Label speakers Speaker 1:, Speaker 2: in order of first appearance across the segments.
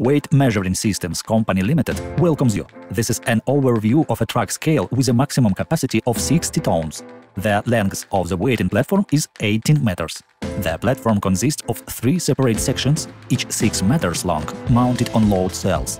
Speaker 1: Weight Measuring Systems Company Limited welcomes you. This is an overview of a truck scale with a maximum capacity of 60 tons. The length of the weighting platform is 18 meters. The platform consists of three separate sections, each 6 meters long, mounted on load cells.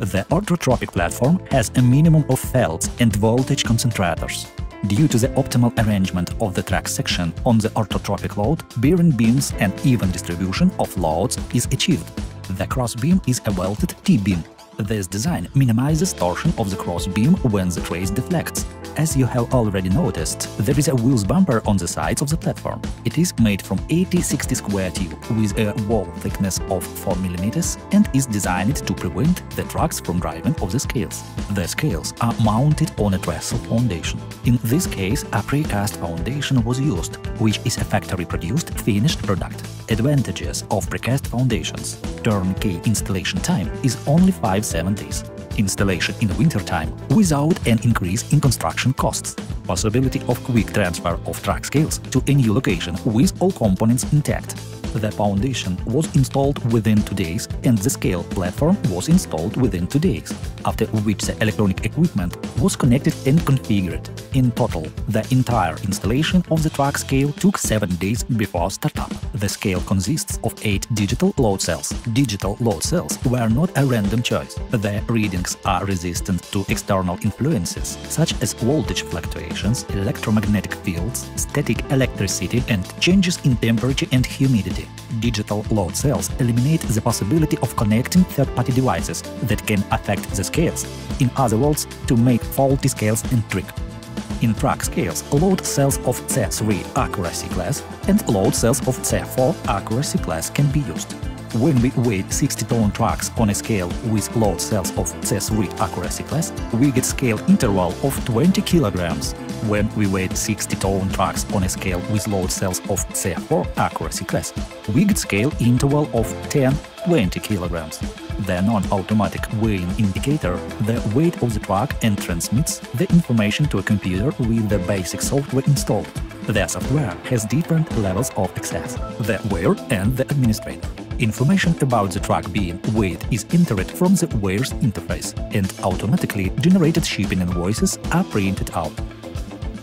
Speaker 1: The orthotropic platform has a minimum of welds and voltage concentrators. Due to the optimal arrangement of the track section on the orthotropic load, bearing beams and even distribution of loads is achieved. The cross beam is a welded T-beam. This design minimizes torsion of the cross beam when the trace deflects, as you have already noticed, there is a wheels bumper on the sides of the platform. It is made from 80-60 square tube with a wall thickness of 4 mm and is designed to prevent the trucks from driving off the scales. The scales are mounted on a trestle foundation. In this case, a precast foundation was used, which is a factory-produced finished product. Advantages of precast foundations Turnkey installation time is only 5-7 days installation in wintertime without an increase in construction costs, possibility of quick transfer of track scales to a new location with all components intact, the foundation was installed within two days and the scale platform was installed within two days, after which the electronic equipment was connected and configured. In total, the entire installation of the track scale took seven days before startup. The scale consists of eight digital load cells. Digital load cells were not a random choice. Their readings are resistant to external influences, such as voltage fluctuations, electromagnetic fields, static electricity and changes in temperature and humidity. Digital load cells eliminate the possibility of connecting third-party devices that can affect the scales, in other words, to make faulty scales and trick. In track scales, load cells of C3 accuracy class and load cells of C4 accuracy class can be used. When we weigh 60-ton trucks on a scale with load cells of C3 accuracy class, we get scale interval of 20 kilograms. When we weigh 60-ton trucks on a scale with load cells of C4 accuracy class, we get scale interval of 10-20 kilograms. The non-automatic weighing indicator the weight of the truck and transmits the information to a computer with the basic software installed. The software has different levels of access, the weigher and the administrator. Information about the truck being weighed is entered from the weigher's interface, and automatically generated shipping invoices are printed out.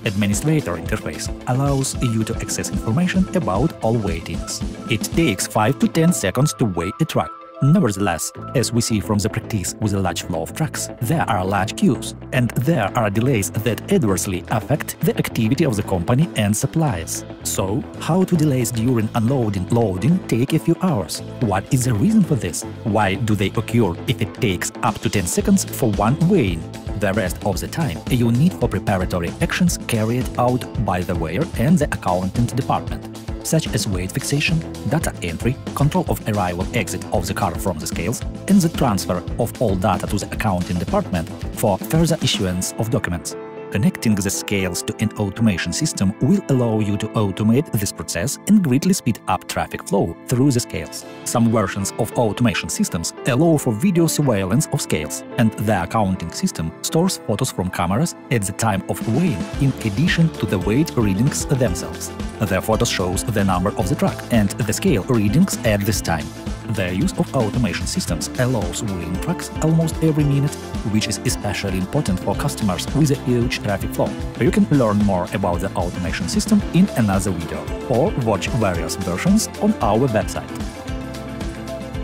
Speaker 1: Administrator interface allows you to access information about all weightings. It takes 5 to 10 seconds to weigh a truck. Nevertheless, as we see from the practice with a large flow of trucks, there are large queues, and there are delays that adversely affect the activity of the company and suppliers. So, how to delays during unloading loading take a few hours? What is the reason for this? Why do they occur if it takes up to 10 seconds for one weighing? The rest of the time you need for preparatory actions carried out by the weigher and the accountant department such as weight fixation, data entry, control of arrival-exit of the car from the scales, and the transfer of all data to the accounting department for further issuance of documents. Connecting the scales to an automation system will allow you to automate this process and greatly speed up traffic flow through the scales. Some versions of automation systems allow for video surveillance of scales, and the accounting system stores photos from cameras at the time of weighing in addition to the weight readings themselves. The photo shows the number of the truck and the scale readings at this time. The use of automation systems allows wheeling trucks almost every minute, which is especially important for customers with a huge traffic flow. You can learn more about the automation system in another video or watch various versions on our website.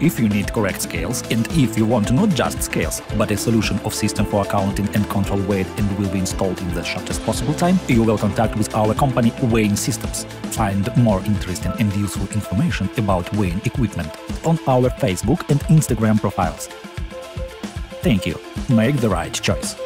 Speaker 1: If you need correct scales and if you want not just scales, but a solution of system for accounting and control weight and will be installed in the shortest possible time, you will contact with our company Weighing Systems. Find more interesting and useful information about weighing equipment on our Facebook and Instagram profiles. Thank you. Make the right choice.